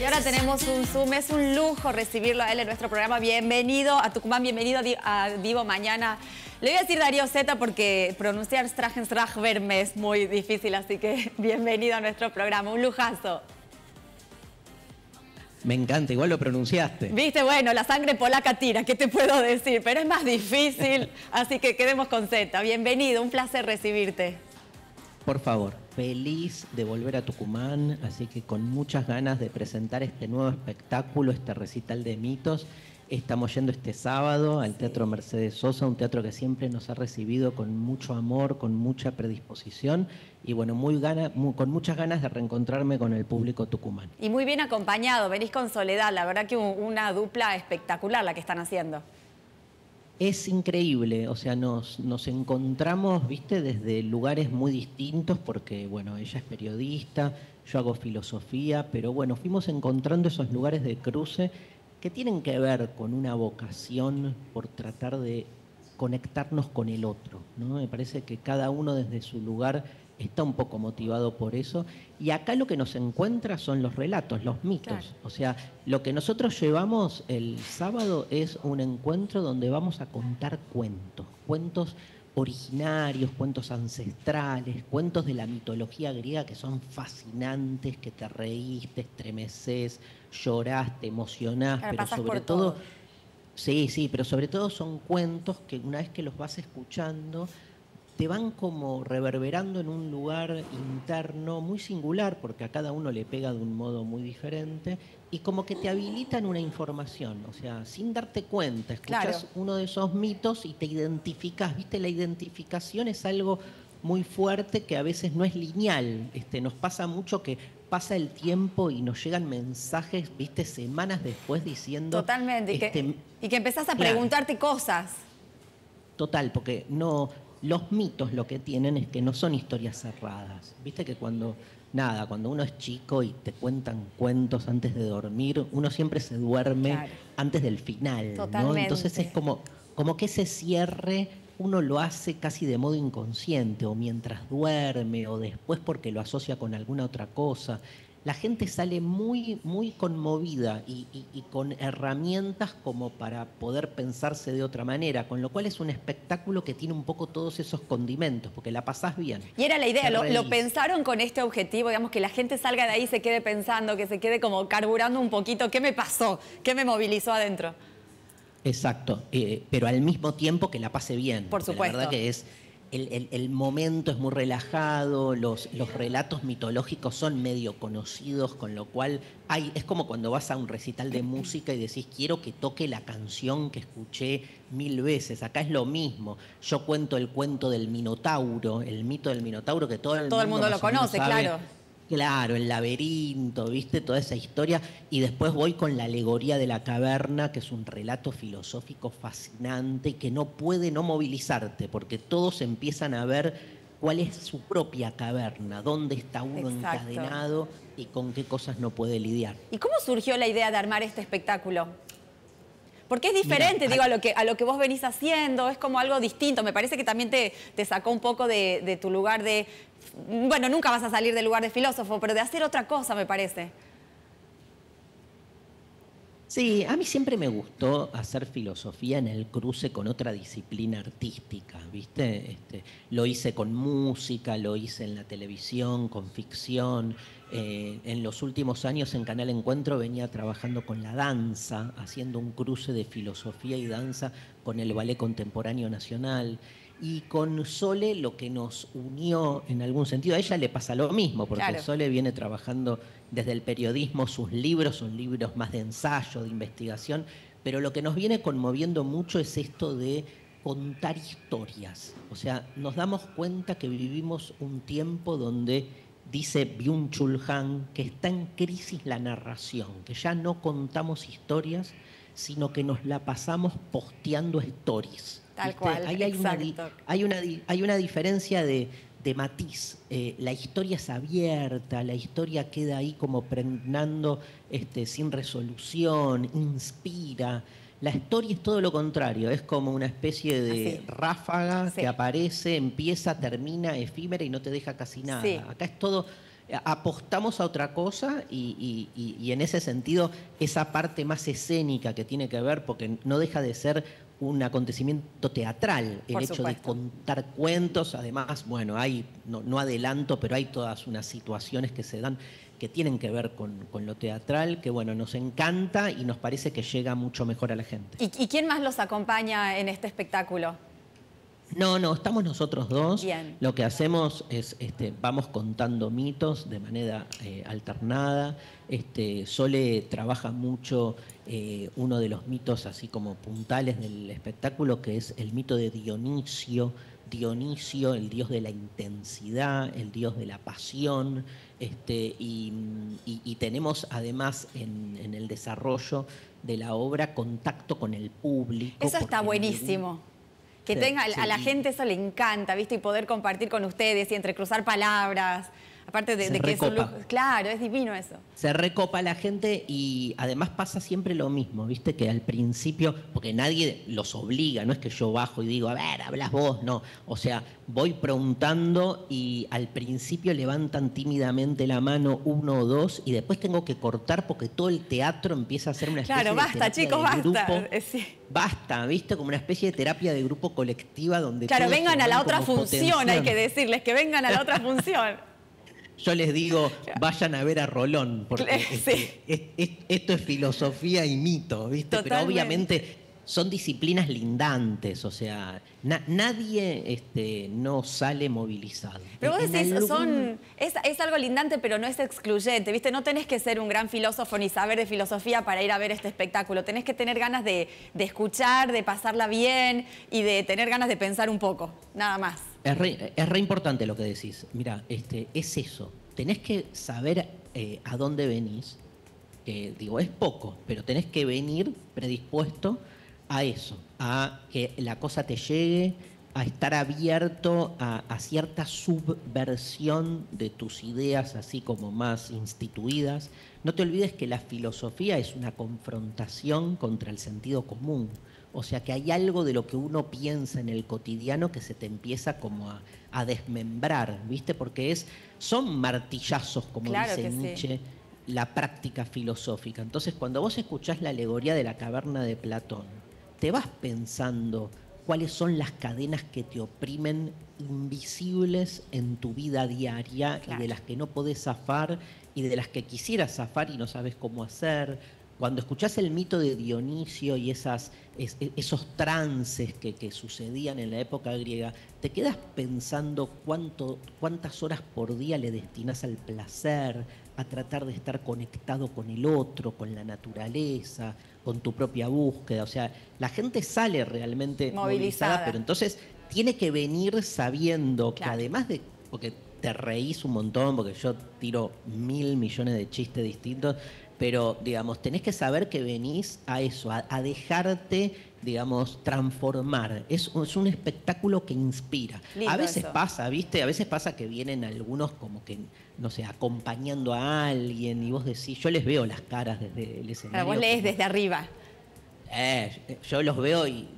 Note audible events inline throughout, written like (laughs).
Y ahora tenemos un Zoom, es un lujo recibirlo a él en nuestro programa. Bienvenido a Tucumán, bienvenido a Divo Mañana. Le voy a decir Darío Z porque pronunciar Strahenstrachverme es muy difícil, así que (laughs) bienvenido a nuestro programa, un lujazo. Me encanta, igual lo pronunciaste. Viste, bueno, la sangre polaca tira, ¿qué te puedo decir? Pero es más difícil, (laughs) así que quedemos con Z. Bienvenido, un placer recibirte. Por favor, feliz de volver a Tucumán, así que con muchas ganas de presentar este nuevo espectáculo, este recital de mitos. Estamos yendo este sábado al Teatro Mercedes Sosa, un teatro que siempre nos ha recibido con mucho amor, con mucha predisposición y bueno, muy gana, con muchas ganas de reencontrarme con el público tucumán. Y muy bien acompañado, venís con Soledad, la verdad que una dupla espectacular la que están haciendo es increíble, o sea, nos, nos encontramos, viste, desde lugares muy distintos, porque, bueno, ella es periodista, yo hago filosofía, pero bueno, fuimos encontrando esos lugares de cruce que tienen que ver con una vocación por tratar de conectarnos con el otro, ¿no? Me parece que cada uno desde su lugar está un poco motivado por eso. Y acá lo que nos encuentra son los relatos, los mitos. O sea, lo que nosotros llevamos el sábado es un encuentro donde vamos a contar cuentos, cuentos originarios, cuentos ancestrales, cuentos de la mitología griega que son fascinantes, que te reíste, estremeces, lloraste, emocionás, pero sobre todo... Sí, sí, pero sobre todo son cuentos que una vez que los vas escuchando, te van como reverberando en un lugar interno muy singular, porque a cada uno le pega de un modo muy diferente, y como que te habilitan una información, o sea, sin darte cuenta, escuchas uno de esos mitos y te identificas, viste, la identificación es algo muy fuerte que a veces no es lineal, este, nos pasa mucho que pasa el tiempo y nos llegan mensajes, viste, semanas después diciendo... Totalmente, y, que, este, y que empezás a preguntarte cosas. Total, porque no, los mitos lo que tienen es que no son historias cerradas. Viste que cuando, nada, cuando uno es chico y te cuentan cuentos antes de dormir, uno siempre se duerme antes del final. ¿no? Entonces es como, como que ese cierre uno lo hace casi de modo inconsciente, o mientras duerme, o después porque lo asocia con alguna otra cosa la gente sale muy, muy conmovida y, con herramientas como para poder pensarse de otra manera, con lo cual es un espectáculo que tiene un poco todos esos condimentos, porque la pasás bien. Y era la idea, lo, pensaron con este objetivo, digamos, que la gente salga de ahí y se quede pensando, que se quede como carburando un poquito, ¿qué me pasó? ¿Qué me movilizó adentro? Exacto, eh, pero al mismo tiempo que la pase bien. Por supuesto. La verdad que es el, momento es muy relajado, los, los, relatos mitológicos son medio conocidos, con lo cual hay, es como cuando vas a un recital de música y decís, quiero que toque la canción que escuché mil veces. Acá es lo mismo. Yo cuento el cuento del Minotauro, el mito del Minotauro que todo el todo mundo, el mundo lo conoce, claro Claro, el laberinto, ¿viste? Toda esa historia. Y después voy con la alegoría de la caverna, que es un relato filosófico fascinante que no puede no movilizarte, porque todos empiezan a ver cuál es su propia caverna, dónde está uno encadenado y con qué cosas no puede lidiar. ¿Y cómo surgió la idea de armar este espectáculo? Porque es diferente, digo, a lo, que, a lo que vos venís haciendo, es como algo distinto. Me parece que también te, te sacó un poco de, de, tu lugar de bueno, nunca vas a salir del lugar de filósofo, pero de hacer otra cosa, me parece. Sí, a mí siempre me gustó hacer filosofía en el cruce con otra disciplina artística, ¿viste? Este, lo hice con música, lo hice en la televisión, con ficción. Eh, en los últimos años en Canal Encuentro venía trabajando con la danza, haciendo un cruce de filosofía y danza con el Ballet Contemporáneo Nacional. Y con Sole lo que nos unió en algún sentido, a ella le pasa lo mismo, porque Sole viene trabajando desde el periodismo, sus libros son libros más de ensayo, de investigación, pero lo que nos viene conmoviendo mucho es esto de contar historias. O sea, nos damos cuenta que vivimos un tiempo donde dice Byung-Chul Han que está en crisis la narración, que ya no contamos historias, sino que nos la pasamos posteando stories. Tal cual. hay, una, hay, una, hay una diferencia de, matiz. Eh, la historia es abierta, la historia queda ahí como pregnando este, sin resolución, inspira. La historia es todo lo contrario, es como una especie de ráfaga que aparece, empieza, termina, efímera y no te deja casi nada. Acá es todo apostamos a otra cosa y, en ese sentido esa parte más escénica que tiene que ver, porque no deja de ser un acontecimiento teatral, el hecho de contar cuentos, además, bueno, hay, no, adelanto, pero hay todas unas situaciones que se dan que tienen que ver con, lo teatral, que bueno, nos encanta y nos parece que llega mucho mejor a la gente. ¿Y, quién más los acompaña en este espectáculo? No, no, estamos nosotros dos. Lo que hacemos es, este, vamos contando mitos de manera eh, alternada. Este, Sole trabaja mucho eh, uno de los mitos así como puntales del espectáculo, que es el mito de Dionisio. Dionisio, el dios de la intensidad, el dios de la pasión, este, y, tenemos además en, el desarrollo de la obra contacto con el público. Eso está buenísimo. Que tenga, a la gente eso le encanta, ¿viste? Y poder compartir con ustedes y entrecruzar palabras. Aparte de, que es un Claro, es divino eso. Se recopa la gente y además pasa siempre lo mismo, ¿viste? Que al principio, porque nadie los obliga, no es que yo bajo y digo, a ver, hablas vos, no. O sea, voy preguntando y al principio levantan tímidamente la mano uno o dos y después tengo que cortar porque todo el teatro empieza a ser una especie claro, basta, chicos, basta. Eh, basta, ¿viste? Como una especie de terapia de grupo colectiva donde. Claro, vengan a la otra función, hay que decirles, que vengan a la otra función (laughs) yo les digo, vayan a ver a Rolón, porque esto es filosofía y mito, ¿viste? Pero obviamente son disciplinas lindantes, o sea, nadie este, no sale movilizado. Pero vos decís, son, es, algo lindante, pero no es excluyente, ¿viste? No tenés que ser un gran filósofo ni saber de filosofía para ir a ver este espectáculo. Tenés que tener ganas de, escuchar, de pasarla bien y de tener ganas de pensar un poco, nada más. Es re, importante lo que decís. Mira, este, es eso. Tenés que saber eh, a dónde venís. Que digo, es poco, pero tenés que venir predispuesto a eso, a que la cosa te llegue, a estar abierto a, cierta subversión de tus ideas, así como más instituidas. No te olvides que la filosofía es una confrontación contra el sentido común. O sea que hay algo de lo que uno piensa en el cotidiano que se te empieza como a, desmembrar, ¿viste? Porque es, son martillazos, como dice Nietzsche, la práctica filosófica. Entonces, cuando vos escuchás la alegoría de la caverna de Platón, te vas pensando cuáles son las cadenas que te oprimen invisibles en tu vida diaria y de las que no podés zafar y de las que quisieras zafar y no sabes cómo hacer. Cuando escuchás el mito de Dionisio y esas, e, esos trances que, que, sucedían en la época griega, te quedas pensando cuánto, cuántas horas por día le destinas al placer, a tratar de estar conectado con el otro, con la naturaleza, con tu propia búsqueda. O sea, la gente sale realmente movilizada, pero entonces tiene que venir sabiendo que además de, porque te reís un montón, porque yo tiro mil millones de chistes distintos, pero digamos, tenés que saber que venís a eso, a, dejarte, digamos, transformar. Es, es, un espectáculo que inspira. a veces pasa, ¿viste? A veces pasa que vienen algunos como que, no sé, acompañando a alguien y vos decís, yo les veo las caras desde el escenario. Pero vos lees desde arriba. Eh, yo los veo y,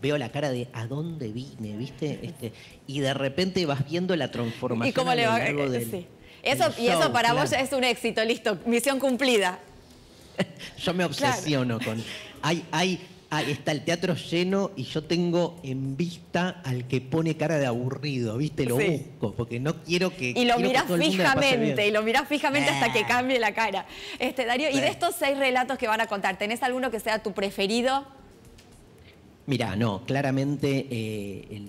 veo la cara de a dónde vine, ¿viste? Este, y de repente vas viendo la transformación. ¿Y cómo le va? sí. Eso, y eso para vos ya es un éxito, listo, misión cumplida. (laughs) yo me obsesiono con. Hay, hay, está el teatro lleno y yo tengo en vista al que pone cara de aburrido, ¿viste? Lo busco, porque no quiero que. Y lo mirás fijamente, y lo mirás fijamente hasta que cambie la cara. Este, Darío, y de estos seis relatos que van a contar, ¿tenés alguno que sea tu preferido? Mira, no, claramente eh,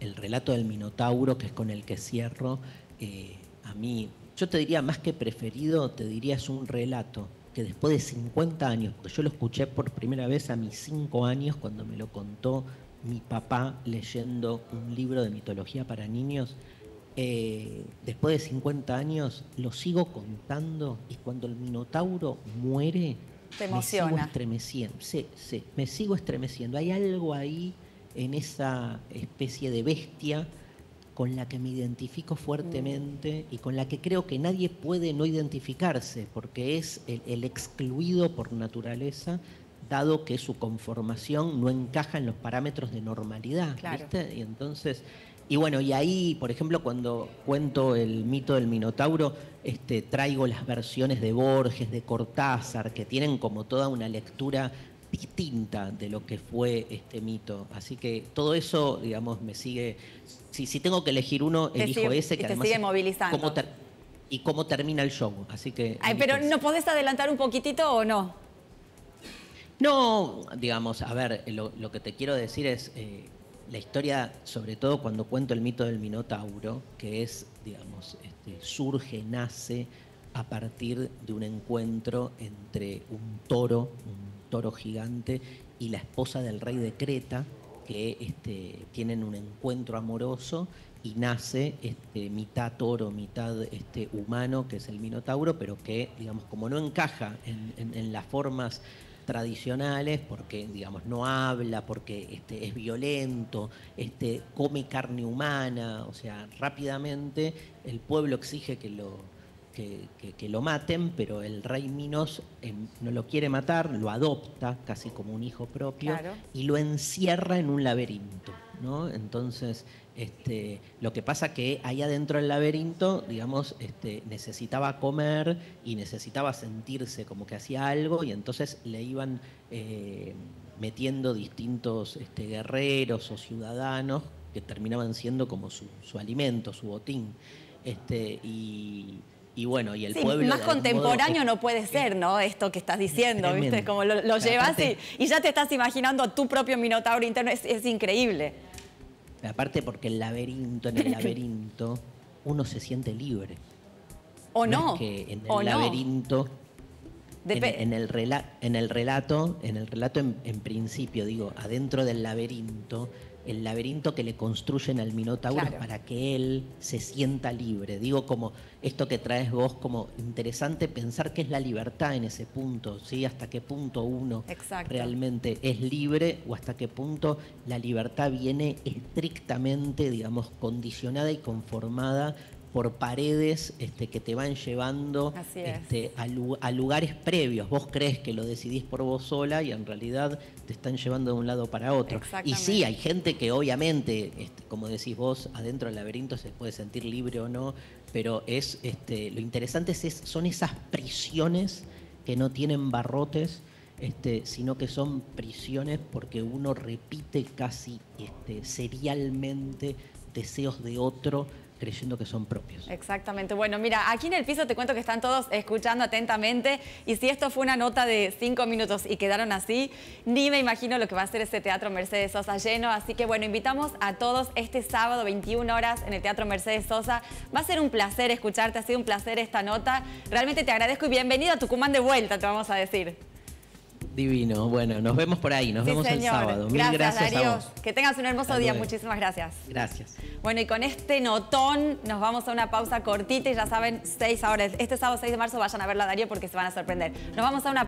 el, relato del Minotauro, que es con el que cierro, eh, mí, yo te diría más que preferido, te diría es un relato que después de 50 años, porque yo lo escuché por primera vez a mis 5 años cuando me lo contó mi papá leyendo un libro de mitología para niños, eh, después de 50 años lo sigo contando y cuando el Minotauro muere, me sigo estremeciendo. Sí, sí, me sigo estremeciendo. Hay algo ahí en esa especie de bestia con la que me identifico fuertemente y con la que creo que nadie puede no identificarse, porque es el, excluido por naturaleza, dado que su conformación no encaja en los parámetros de normalidad. Y entonces Y bueno, y ahí, por ejemplo, cuando cuento el mito del Minotauro, este, traigo las versiones de Borges, de Cortázar, que tienen como toda una lectura distinta de lo que fue este mito. Así que todo eso, digamos, me sigue. Si, si tengo que elegir uno, elijo ese que te sigue movilizando. y cómo termina el show. Así que. Ay, pero ¿no podés adelantar un poquitito o no? No, digamos, a ver, lo, que te quiero decir es. Eh, la historia, sobre todo cuando cuento el mito del Minotauro, que es, digamos, este, surge, nace a partir de un encuentro entre un toro, un toro gigante, y la esposa del rey de Creta, que este, tienen un encuentro amoroso y nace este, mitad toro, mitad este, humano, que es el Minotauro, pero que, digamos, como no encaja en las formas tradicionales porque, digamos, no habla, porque este, es violento, este, come carne humana, o sea, rápidamente el pueblo exige que lo, que, lo maten, pero el rey Minos em, no lo quiere matar, lo adopta casi como un hijo propio y lo encierra en un laberinto. ¿no? Entonces, este, lo que pasa que ahí adentro del laberinto, digamos, este, necesitaba comer y necesitaba sentirse como que hacía algo y entonces le iban eh, metiendo distintos este, guerreros o ciudadanos que terminaban siendo como su, alimento, su botín. Este, y, bueno, y el pueblo. Más contemporáneo no puede ser, ¿no? Esto que estás diciendo, ¿viste? Como lo, llevas y, ya te estás imaginando a tu propio minotauro interno, es increíble. Aparte porque el laberinto, en el (laughs) laberinto, uno se siente libre. O no. que en el laberinto, en, el en, el relato, en el relato en principio, digo, adentro del laberinto, el laberinto que le construyen al Minotauro para que él se sienta libre. Digo, como esto que traes vos, como interesante pensar qué es la libertad en ese punto, ¿sí? Hasta qué punto uno realmente es libre o hasta qué punto la libertad viene estrictamente, digamos, condicionada y conformada por paredes este, que te van llevando este, a, lugares previos. Vos crees que lo decidís por vos sola y en realidad te están llevando de un lado para otro. Y sí, hay gente que obviamente, este, como decís vos, adentro del laberinto se puede sentir libre o no, pero es este, lo interesante es, son esas prisiones que no tienen barrotes. Este, sino que son prisiones porque uno repite casi este, serialmente deseos de otro creyendo que son propios. Exactamente. Bueno, mira, aquí en el piso te cuento que están todos escuchando atentamente y si esto fue una nota de cinco minutos y quedaron así, ni me imagino lo que va a ser este Teatro Mercedes Sosa lleno. Así que bueno, invitamos a todos este sábado 21 horas en el Teatro Mercedes Sosa. Va a ser un placer escucharte, ha sido un placer esta nota. Realmente te agradezco y bienvenido a Tucumán de vuelta, te vamos a decir. Divino. Bueno, nos vemos por ahí, nos vemos el sábado. Mil gracias, Darío. Que tengas un hermoso día. Muchísimas gracias. Gracias. Bueno, y con este notón nos vamos a una pausa cortita y ya saben, 6 ahora. Este sábado 6 de marzo vayan a verlo a Darío porque se van a sorprender. Nos vamos a una